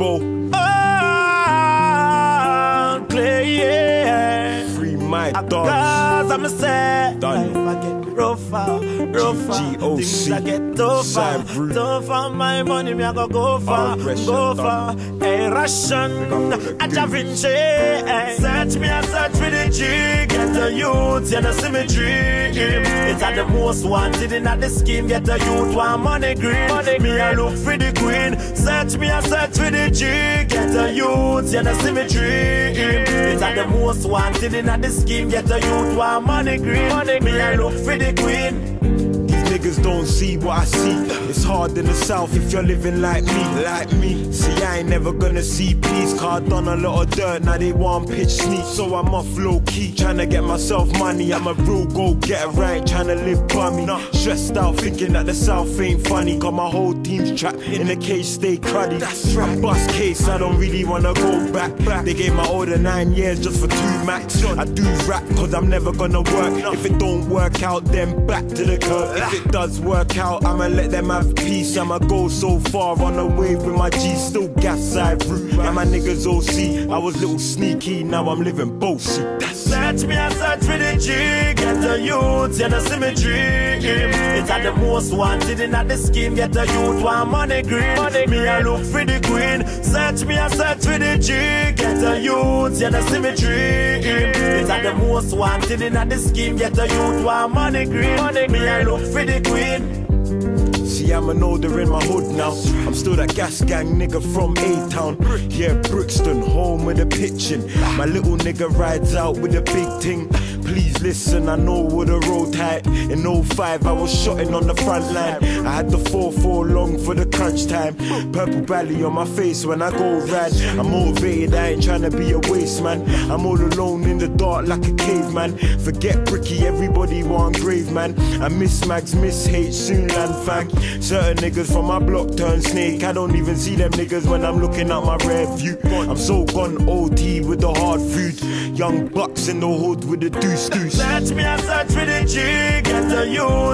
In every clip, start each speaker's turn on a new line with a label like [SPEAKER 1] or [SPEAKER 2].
[SPEAKER 1] Bo.
[SPEAKER 2] Oh, ah, Clay, yeah.
[SPEAKER 1] Free my
[SPEAKER 2] Cause
[SPEAKER 1] dogs.
[SPEAKER 2] I'm a sad
[SPEAKER 1] Done.
[SPEAKER 2] life I get rougher, rougher
[SPEAKER 1] GGOC.
[SPEAKER 2] Things I get tougher, tougher My money me I go go far, go far Hey Russian, a Da Vinci. Search me I search for the G the youth, you know see me dream. It's at the most wanted in at the scheme Get the youth, want money green. Money Me I look for the queen. Search me I search for the G. Get the youth, you know see me dream. It's at the most wanted in at the scheme Get the youth, want money green. Money Me I look for the queen
[SPEAKER 1] niggas don't see what I see. It's hard in the south if you're living like me, like me. See, I ain't never gonna see peace. Car done a lot of dirt, now they want pitch sneak. So I'm off low key, tryna get myself money. I'm a real go getter, right? Tryna live bummy. Stressed out, thinking that the south ain't funny. Got my whole team's trapped in a cage, stay cruddy. That's right. Bust case, I don't really wanna go back. back. They gave my order nine years just for two max. I do rap, cause I'm never gonna work. If it don't work out, then back to the curb. If it does work out, I'ma let them have peace. I'ma go so far on the wave with my G, still gas side route. And my niggas all see, I was little sneaky, now I'm living bossy.
[SPEAKER 2] Search me and search for the G. Get the youth, see me dream It's at the most wanted in the scheme? Get the youth, want money green. Money Me I look for the queen. Search me and search for the G. Get the youth, you know see me dream It's at the most wanted in the scheme Get a youth, want money green money Me I look for the queen
[SPEAKER 1] See, I'm an older in my hood now. I'm still that gas gang nigga from A Town. Yeah, Brixton, home with the pitching. My little nigga rides out with a big ting. Please listen, I know what the road had. In 05, I was shotting on the front line. I had the 4-4 long for the crunch time. Purple belly on my face when I go rad. I'm motivated, I ain't trying to be a waste man. I'm all alone in the dark like a caveman. Forget Bricky, everybody want grave man. I miss Mags, miss H, soon land fam. Certain niggas from my block turn snake. I don't even see them niggas when I'm looking at my rear view. I'm so gone OT with the hard food. Young bucks in the hood with the deuce deuce.
[SPEAKER 2] Search me and search for the the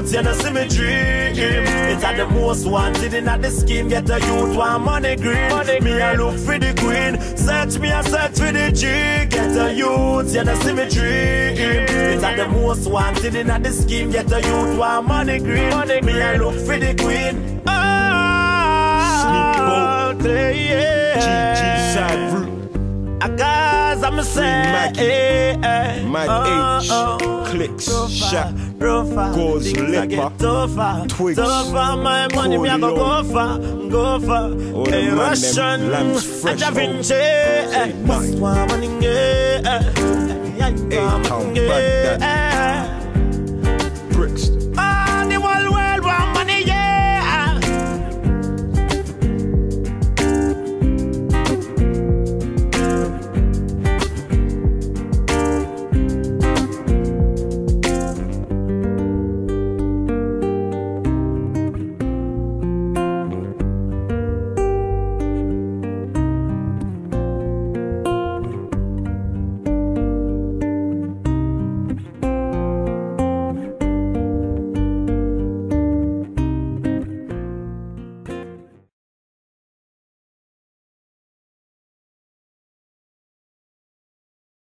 [SPEAKER 2] youth, you know see me dream. It's at the most wanted in at the scheme. Get a youth, want money green. Money Me I look for the queen. Search me and search for the G. Get a youth, you know see me dream. It's at the most wanted in at the scheme. Get a youth, want money green. Money Me I look for the queen.
[SPEAKER 1] Sneak
[SPEAKER 2] Cause I'm a sad
[SPEAKER 1] Maggie.
[SPEAKER 2] eh, eh.
[SPEAKER 1] Mad
[SPEAKER 2] Oh,
[SPEAKER 1] H,
[SPEAKER 2] oh.
[SPEAKER 1] Clicks,
[SPEAKER 2] rougher.
[SPEAKER 1] Gauze, Leper, Twigs,
[SPEAKER 2] tougher. My money me I go go far, go far.
[SPEAKER 1] All
[SPEAKER 2] Hey,
[SPEAKER 1] man,
[SPEAKER 2] Russian,
[SPEAKER 1] lambs
[SPEAKER 2] a
[SPEAKER 1] fresh
[SPEAKER 2] Da. Vinci, eh. Must want money, eh, eh. Yeah, you
[SPEAKER 1] Hey,
[SPEAKER 2] want
[SPEAKER 1] town
[SPEAKER 2] money,
[SPEAKER 1] bad.